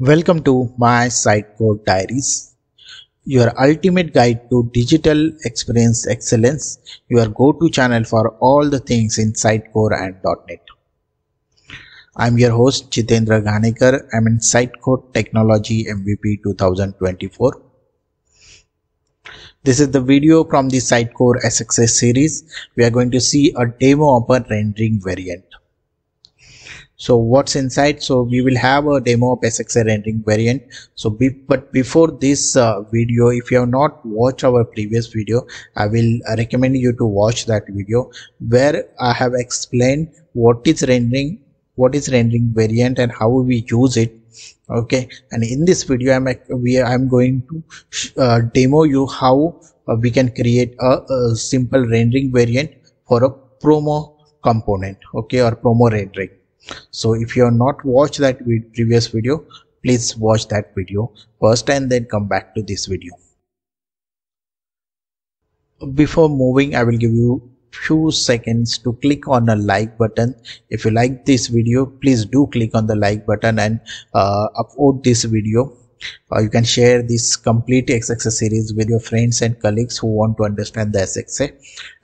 Welcome to my Sitecore Diaries, your ultimate guide to digital experience excellence, your go-to channel for all the things in Sitecore and .NET. I'm your host Jitendra Ghanekar. I'm in Sitecore Technology MVP 2024. This is the video from the Sitecore SXA series. We are going to see a demo of a rendering variant so what's inside? So we will have a demo of SXA rendering variant. So be, but before this uh, video if you have not watched our previous video I will recommend you to watch that video where I have explained what is rendering what is rendering variant and how we use it. Okay? And in this video I'm we I'm going to uh, demo you how uh, we can create a, a simple rendering variant for a promo component. Okay? Or promo rendering so if you have not watched that previous video please watch that video first and then come back to this video. Before moving i will give you few seconds to click on a like button. If you like this video please do click on the like button and uh, upload this video uh, you can share this complete SXA series with your friends and colleagues who want to understand the SXA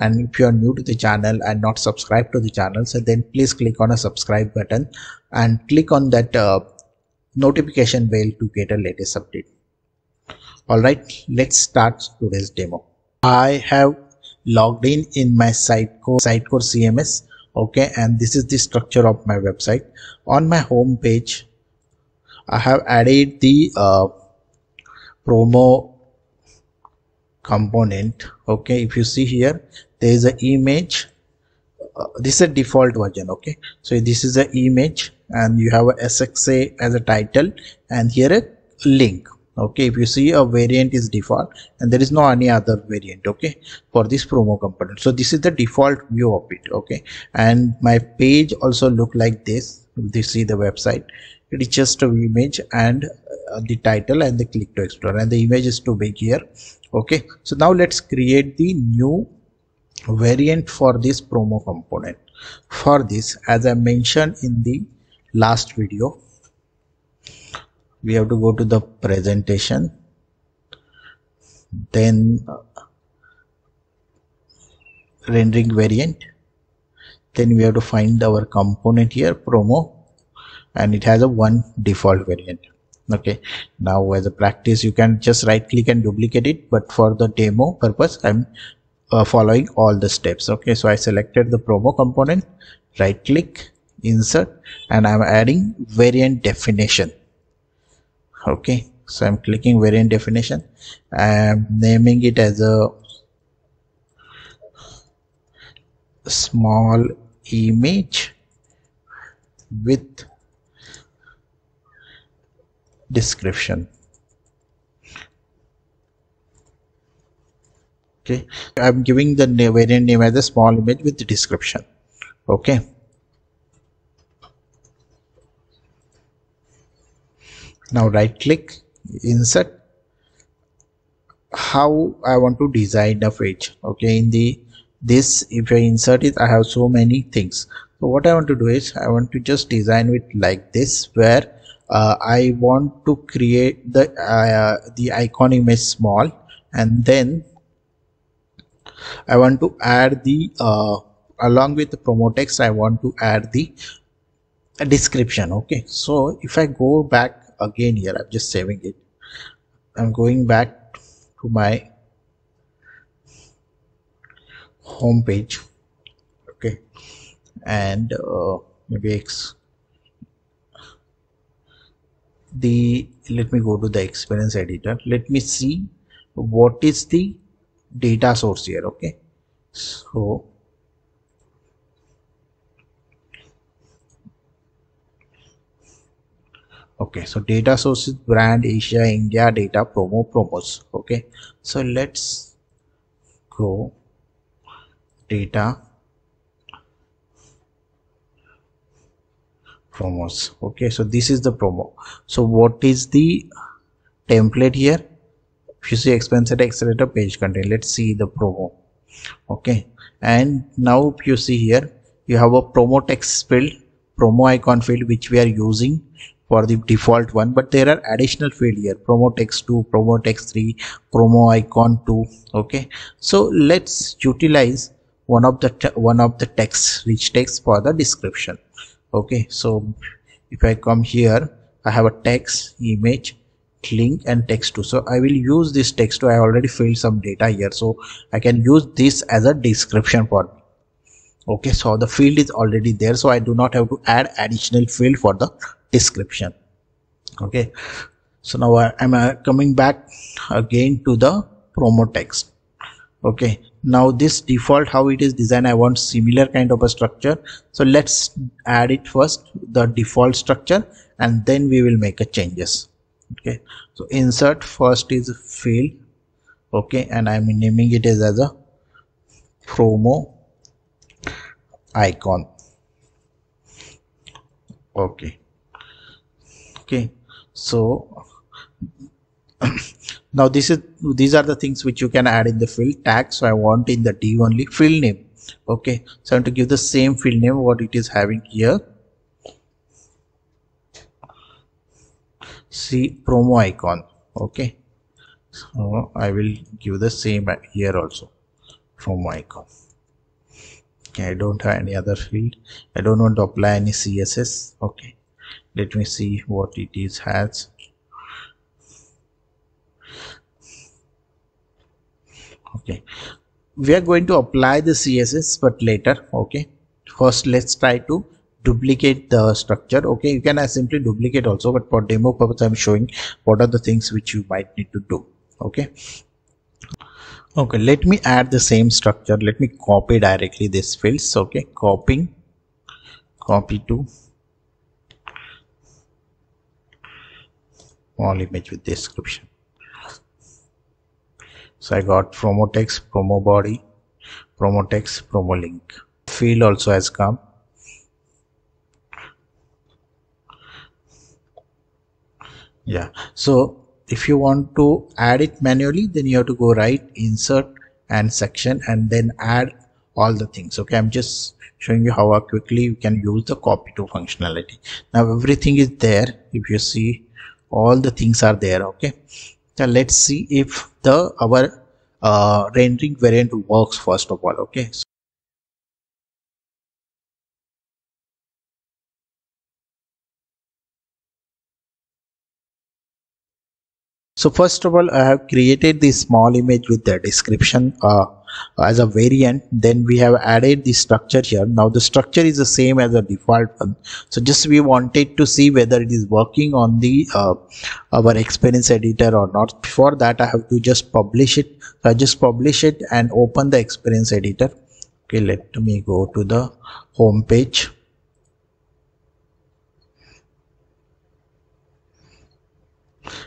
and if you are new to the channel and not subscribed to the channel so then please click on a subscribe button and click on that uh, notification bell to get a latest update. Alright let's start today's demo. I have logged in in my Sitecore, Sitecore CMS okay and this is the structure of my website. On my home page I have added the uh, promo component. Okay if you see here there is an image. Uh, this is a default version okay? So this is an image and you have a SXA as a title and here a link okay? If you see a variant is default and there is no any other variant okay? For this promo component. So this is the default view of it okay? And my page also look like this. If you see the website it is just a image and uh, the title and the click to explore and the image is too big here. Okay. So now let's create the new variant for this promo component. For this as i mentioned in the last video we have to go to the presentation. Then uh, rendering variant. Then we have to find our component here promo and it has a one default variant. Okay. Now as a practice you can just right click and duplicate it but for the demo purpose i'm uh, following all the steps. Okay. So i selected the promo component right click insert and i'm adding variant definition. Okay. So i'm clicking variant definition. I'm naming it as a small image with description. Okay. I'm giving the variant name as a small image with the description. Okay. Now right click insert how i want to design the page. Okay in the this if i insert it i have so many things. So what i want to do is i want to just design it like this where uh, I want to create the uh, the icon image small and then I want to add the uh, along with the promo text I want to add the description okay? So if I go back again here I'm just saving it. I'm going back to my home page okay? And uh, maybe the let me go to the experience editor. Let me see what is the data source here okay? So okay so data source is brand asia india data promo promos okay? So let's go data promos. Okay so this is the promo. So what is the template here? If you see Experience Accelerator page content let's see the promo. Okay and now if you see here you have a promo text field promo icon field which we are using for the default one but there are additional field here. Promo text 2 promo text 3 promo icon 2 okay so let's utilize one of the one of the text rich text for the description okay so if i come here i have a text image link and text 2 so i will use this text 2 i already filled some data here. So i can use this as a description for me. Okay so the field is already there. So i do not have to add additional field for the description. Okay so now I, am uh, coming back again to the promo text. Okay now this default how it is designed i want similar kind of a structure. So let's add it first the default structure and then we will make a changes. Okay. So insert first is field. Okay. And i'm naming it as, as a promo icon. Okay. Okay. So now this is these are the things which you can add in the field tag. So i want in the d only field name. Okay. So i want to give the same field name what it is having here. See promo icon. Okay. So i will give the same here also. Promo icon. Okay. I don't have any other field. I don't want to apply any css okay. Let me see what it is has okay. We are going to apply the css but later okay. First let's try to duplicate the structure okay. You can simply duplicate also but for demo purpose i'm showing what are the things which you might need to do okay. Okay let me add the same structure. Let me copy directly this fields okay. Copying copy to all image with description so I got promo text, promo body, promo text, promo link. Field also has come. Yeah. So if you want to add it manually, then you have to go right, insert and section and then add all the things. Okay. I'm just showing you how quickly you can use the copy to functionality. Now everything is there. If you see all the things are there. Okay now let's see if the our uh, rendering variant works first of all okay? So first of all i have created this small image with the description uh, as a variant then we have added the structure here. Now the structure is the same as the default one. So just we wanted to see whether it is working on the uh, our experience editor or not. Before that i have to just publish it. So i just publish it and open the experience editor. Okay let me go to the home page.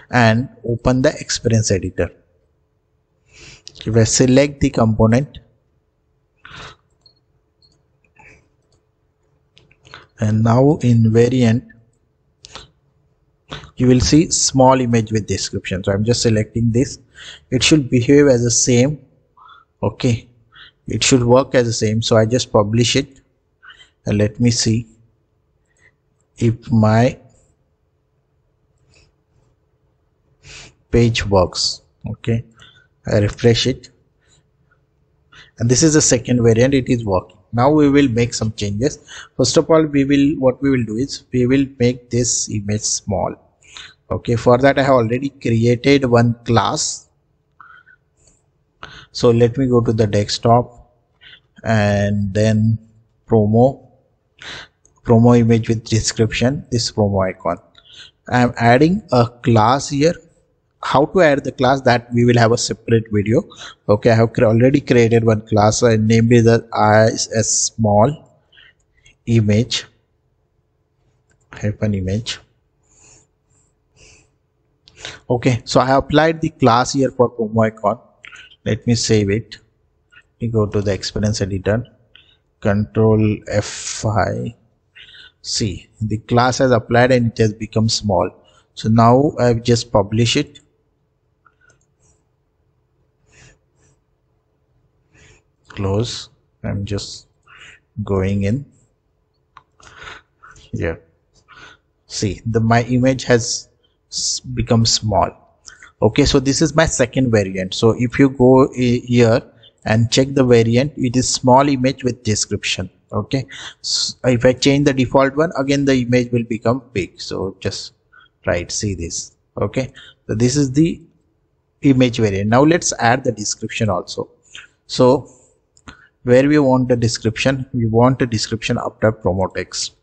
And open the experience editor if I select the component and now in variant you will see small image with description. So I'm just selecting this. It should behave as the same. Okay. It should work as the same. So I just publish it. And let me see if my page works. Okay I refresh it. And this is the second variant. It is working. Now we will make some changes. First of all we will what we will do is we will make this image small. Okay for that I have already created one class. So let me go to the desktop and then promo promo image with description this promo icon. I am adding a class here how to add the class that we will have a separate video. Okay i have already created one class. And named it as a small image hyphen image. Okay so i applied the class here for promo icon. Let me save it. We go to the experience editor. Control f5 see the class has applied and it has become small. So now i've just published it close. I'm just going in. Here see the my image has become small. Okay so this is my second variant. So if you go here and check the variant it is small image with description. Okay? So if i change the default one again the image will become big. So just right see this. Okay? So this is the image variant. Now let's add the description also. So where we want the description we want a description after promo text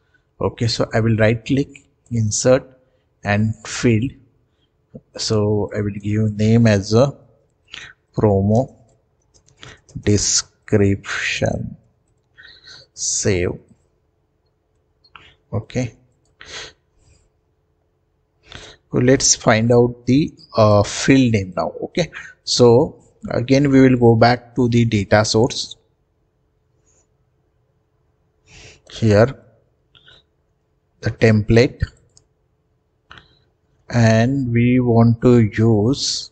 okay so i will right click insert and field. So i will give name as a promo description. Save. Okay. So let's find out the uh, field name now. Okay. So again we will go back to the data source here the template and we want to use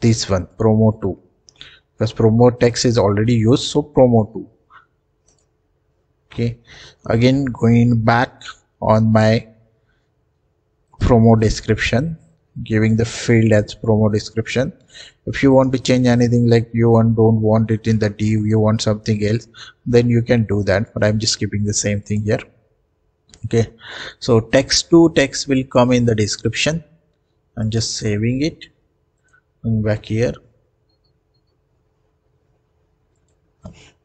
this one promo 2 because promo text is already used so promo 2 okay. Again going back on my promo description giving the field as promo description. If you want to change anything like you want don't want it in the div you want something else then you can do that but i'm just keeping the same thing here. Okay. So text to text will come in the description. I'm just saving it. And back here.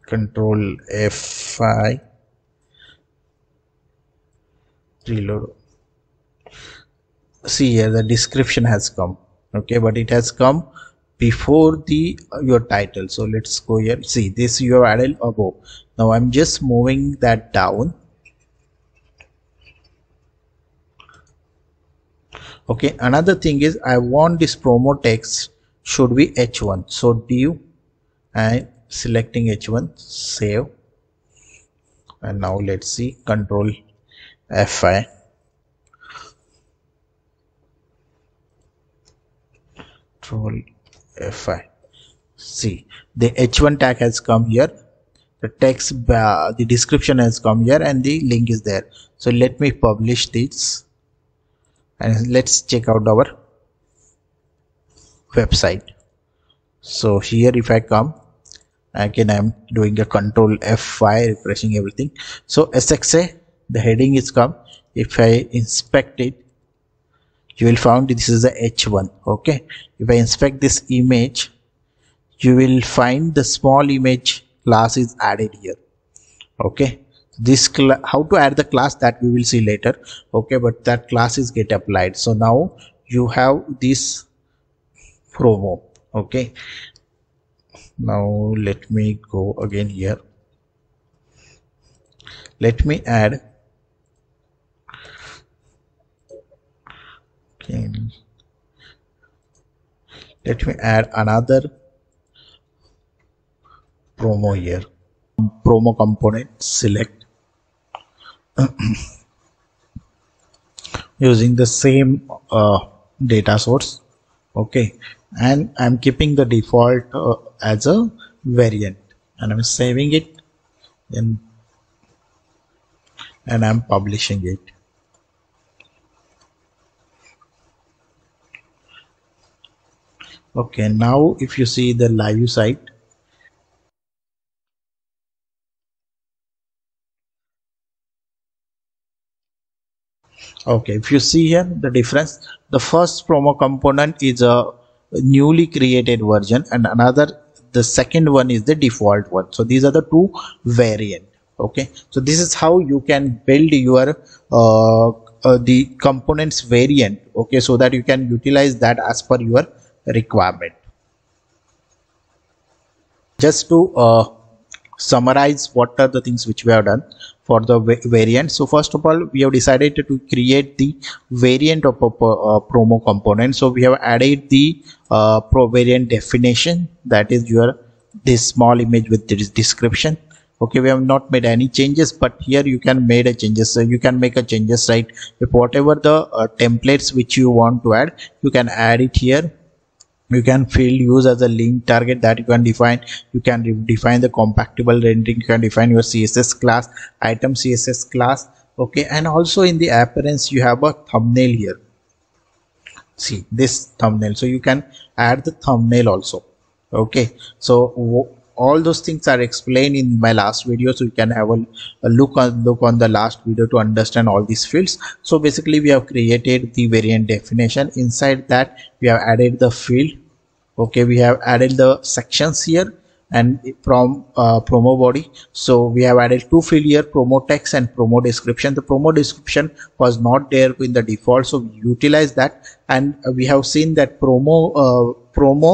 Control F5 reload see here the description has come okay but it has come before the uh, your title. So let's go here. See this added above. Now i'm just moving that down okay. Another thing is i want this promo text should be h1 so div and selecting h1 save. And now let's see control f5 control f5 see the h1 tag has come here. The text the description has come here and the link is there. So let me publish this and let's check out our website. So here if i come again i'm doing a control f5 refreshing everything. So sxa the heading is come. If i inspect it you will find this is the h1 okay? If i inspect this image you will find the small image class is added here okay? This how to add the class that we will see later okay? But that class is get applied. So now you have this promo okay? Now let me go again here. Let me add okay let me add another promo here. Promo component select. Using the same uh, data source. Okay. And I'm keeping the default uh, as a variant. And I'm saving it in and I'm publishing it okay now if you see the live site. Okay if you see here the difference the first promo component is a newly created version and another the second one is the default one. So these are the two variant. Okay so this is how you can build your uh, uh, the components variant. Okay so that you can utilize that as per your requirement. Just to uh, summarize what are the things which we have done for the variant. So first of all we have decided to create the variant of a uh, promo component. So we have added the uh, pro variant definition. That is your this small image with this description. Okay we have not made any changes but here you can make a changes. So you can make a changes right? If whatever the uh, templates which you want to add you can add it here you can field use as a link target that you can define. You can define the compatible rendering. You can define your css class item css class okay? And also in the appearance you have a thumbnail here. See this thumbnail. So you can add the thumbnail also okay? So all those things are explained in my last video. So you can have a, a, look on look on the last video to understand all these fields. So basically we have created the variant definition. Inside that we have added the field okay we have added the sections here and from uh, promo body. So we have added two field here promo text and promo description. The promo description was not there in the default so we utilize that. And we have seen that promo uh, promo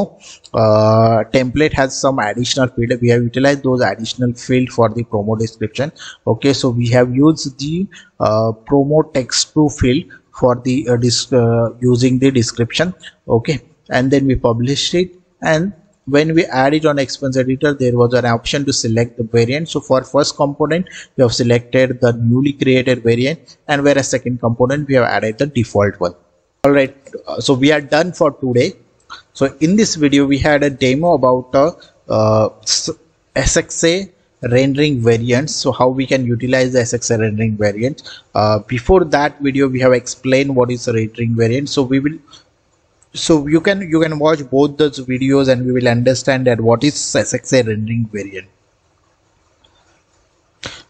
uh, template has some additional field we have utilized those additional field for the promo description. Okay so we have used the uh, promo text to field for the uh, uh, using the description. Okay and then we published it. And when we add it on experience editor there was an option to select the variant. So for first component we have selected the newly created variant and whereas second component we have added the default one. All right so we are done for today. So in this video we had a demo about a uh, SXA rendering variants. So how we can utilize the SXA rendering variant. Uh, before that video we have explained what is a rendering variant. So we will so you can you can watch both those videos and we will understand that what is SXA rendering variant.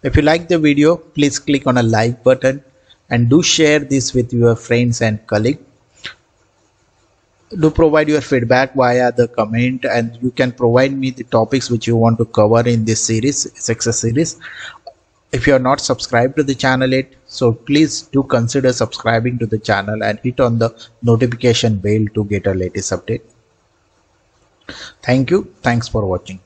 If you like the video please click on a like button and do share this with your friends and colleagues do provide your feedback via the comment and you can provide me the topics which you want to cover in this series SXA series if you are not subscribed to the channel yet so please do consider subscribing to the channel and hit on the notification bell to get a latest update. Thank you. Thanks for watching